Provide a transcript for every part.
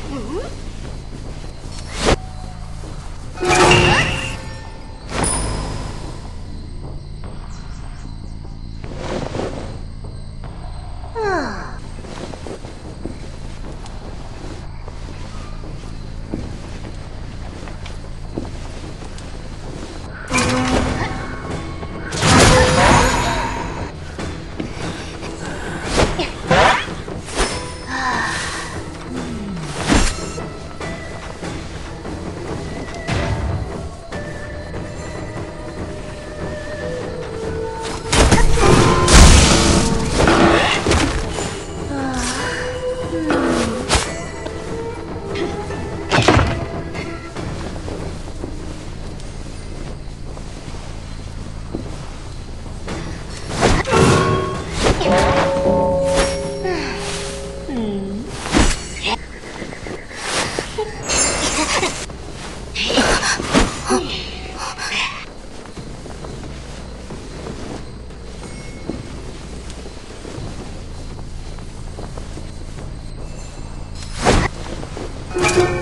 Mm-hmm. 嗯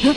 啊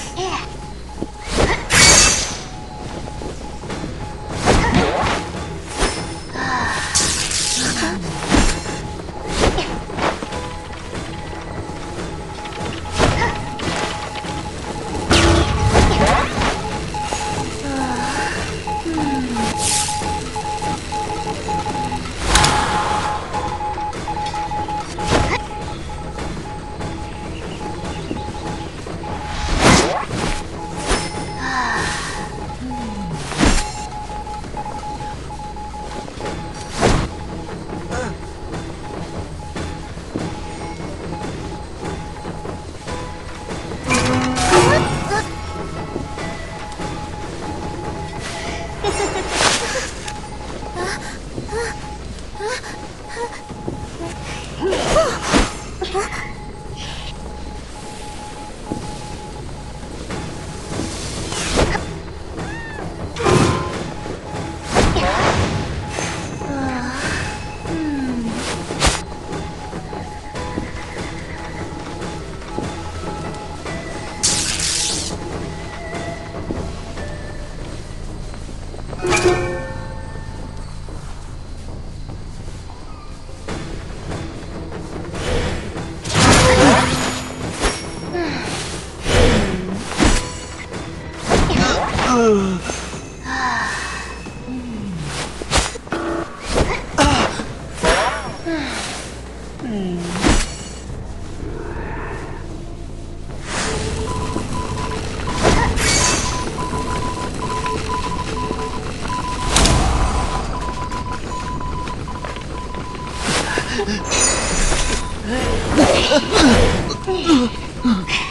Ugh.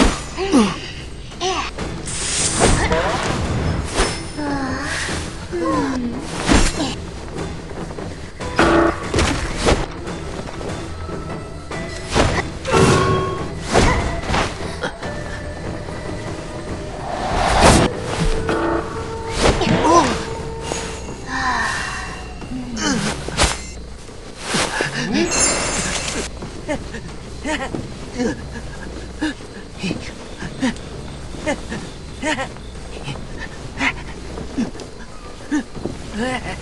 哎。